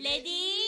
Lady.